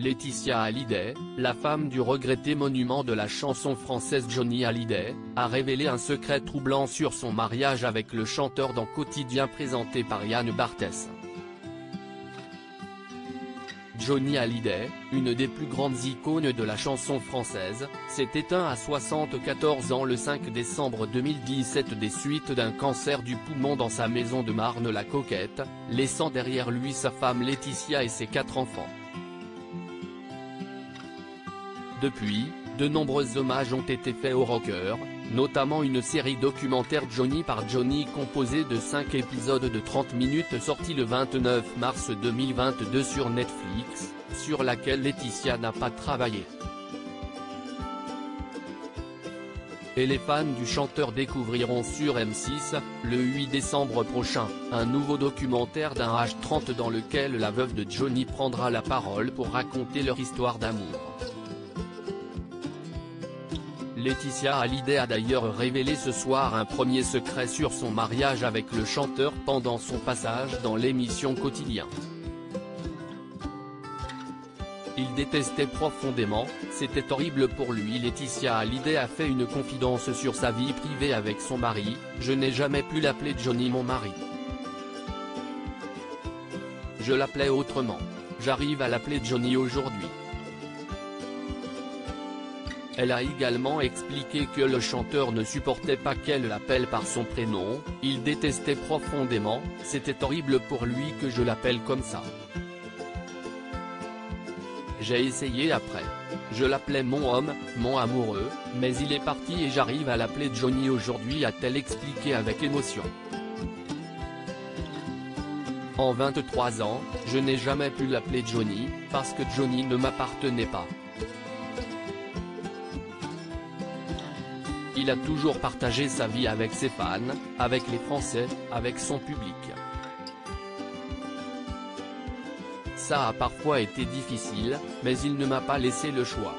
Laetitia Hallyday, la femme du regretté monument de la chanson française Johnny Hallyday, a révélé un secret troublant sur son mariage avec le chanteur dans Quotidien présenté par Yann Barthès. Johnny Hallyday, une des plus grandes icônes de la chanson française, s'est éteint à 74 ans le 5 décembre 2017 des suites d'un cancer du poumon dans sa maison de Marne-la-Coquette, laissant derrière lui sa femme Laetitia et ses quatre enfants. Depuis, de nombreux hommages ont été faits au rocker, notamment une série documentaire Johnny par Johnny composée de 5 épisodes de 30 minutes sortie le 29 mars 2022 sur Netflix, sur laquelle Laetitia n'a pas travaillé. Et les fans du chanteur découvriront sur M6, le 8 décembre prochain, un nouveau documentaire d'un H30 dans lequel la veuve de Johnny prendra la parole pour raconter leur histoire d'amour. Laetitia Hallyday a d'ailleurs révélé ce soir un premier secret sur son mariage avec le chanteur pendant son passage dans l'émission Quotidien. Il détestait profondément, c'était horrible pour lui Laetitia Hallyday a fait une confidence sur sa vie privée avec son mari, je n'ai jamais pu l'appeler Johnny mon mari. Je l'appelais autrement. J'arrive à l'appeler Johnny aujourd'hui. Elle a également expliqué que le chanteur ne supportait pas qu'elle l'appelle par son prénom, il détestait profondément, c'était horrible pour lui que je l'appelle comme ça. J'ai essayé après. Je l'appelais mon homme, mon amoureux, mais il est parti et j'arrive à l'appeler Johnny aujourd'hui a-t-elle expliqué avec émotion. En 23 ans, je n'ai jamais pu l'appeler Johnny, parce que Johnny ne m'appartenait pas. Il a toujours partagé sa vie avec ses fans, avec les Français, avec son public. Ça a parfois été difficile, mais il ne m'a pas laissé le choix.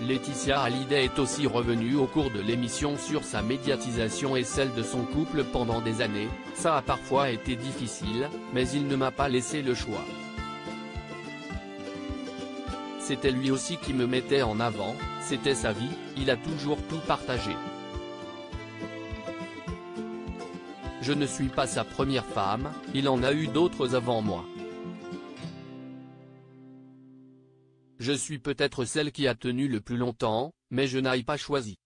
Laetitia Hallyday est aussi revenue au cours de l'émission sur sa médiatisation et celle de son couple pendant des années, ça a parfois été difficile, mais il ne m'a pas laissé le choix. C'était lui aussi qui me mettait en avant, c'était sa vie, il a toujours tout partagé. Je ne suis pas sa première femme, il en a eu d'autres avant moi. Je suis peut-être celle qui a tenu le plus longtemps, mais je n'aille pas choisi.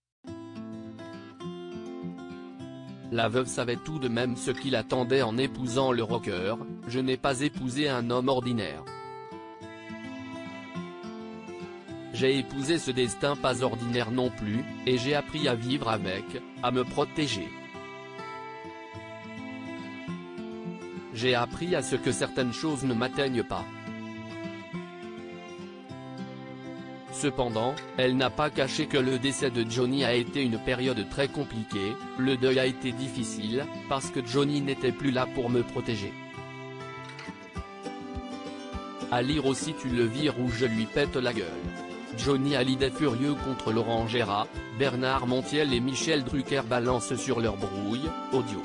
La veuve savait tout de même ce qu'il attendait en épousant le rocker, je n'ai pas épousé un homme ordinaire. J'ai épousé ce destin pas ordinaire non plus, et j'ai appris à vivre avec, à me protéger. J'ai appris à ce que certaines choses ne m'atteignent pas. Cependant, elle n'a pas caché que le décès de Johnny a été une période très compliquée, le deuil a été difficile, parce que Johnny n'était plus là pour me protéger. À lire aussi Tu le vires ou je lui pète la gueule. Johnny Hallyday furieux contre Laurent Gérard, Bernard Montiel et Michel Drucker balancent sur leur brouille, audio.